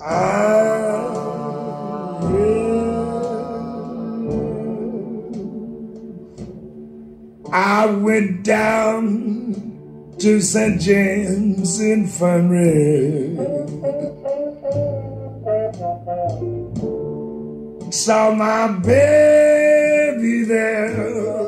I, went down to St. James Infirmary. Saw my baby there.